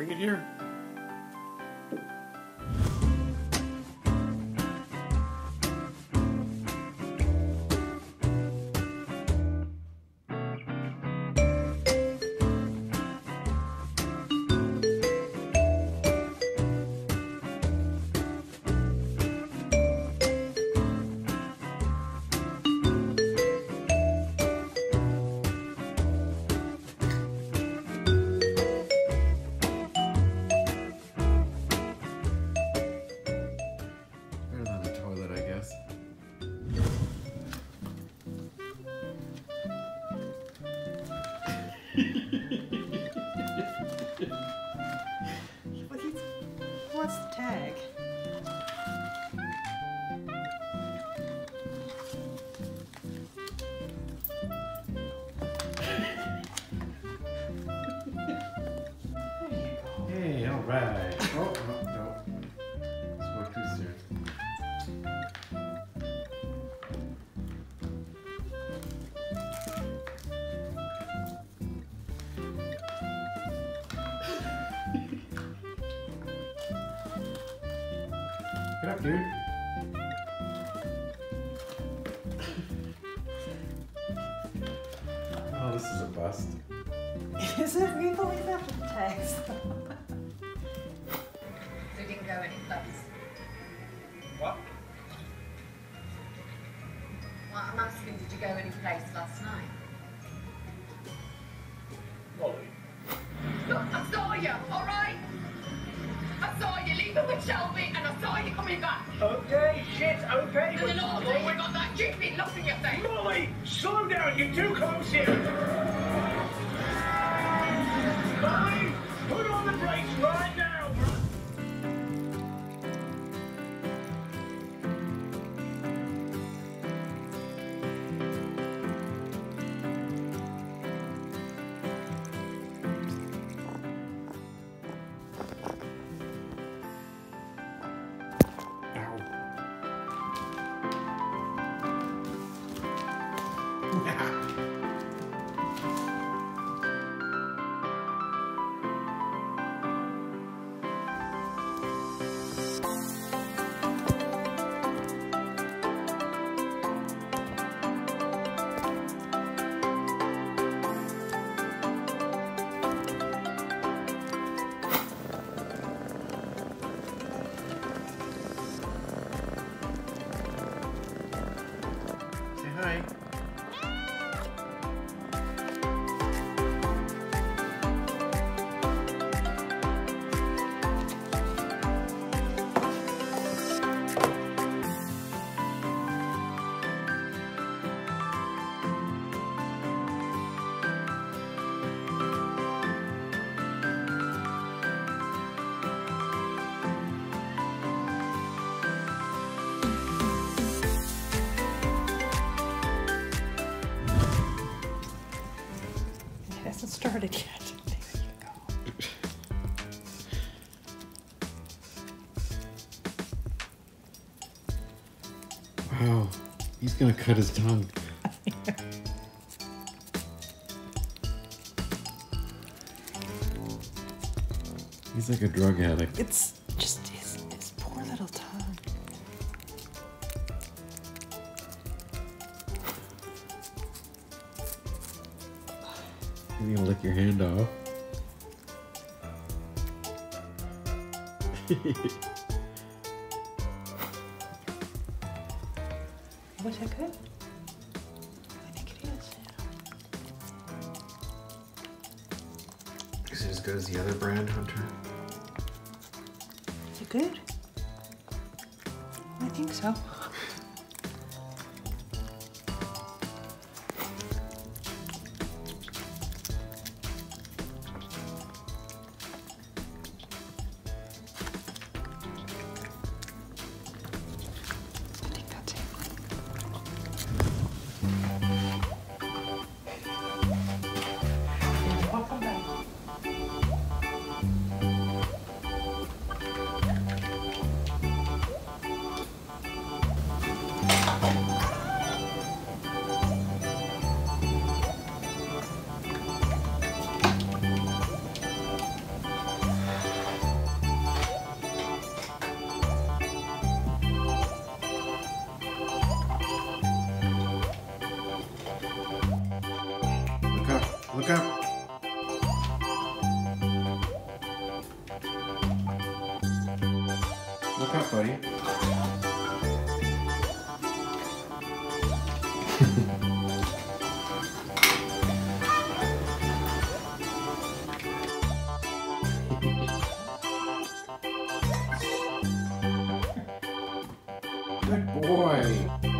Bring it here. What is, what's the tag? Hey, all right. Up, dude. Oh, this is a bust. Is it? We believe after the tags. So you didn't go any place. What? Well, I'm asking, did you go any place last night? Molly. Look, I saw you, all right? I saw you leaving with Shelby, and I saw you coming back. Okay, shit, okay. And then all of a you got that stupid look in your face. Molly, slow down, you're too close here. Molly, hi. Started yet. There you go. Wow, he's gonna cut his tongue. he's like a drug addict. It's just his, his poor little tongue. He's gonna lick your hand off. Was that good? I think it is. Is it as good as the other brand, Hunter? Is it good? I think so. Look up, buddy. Good boy.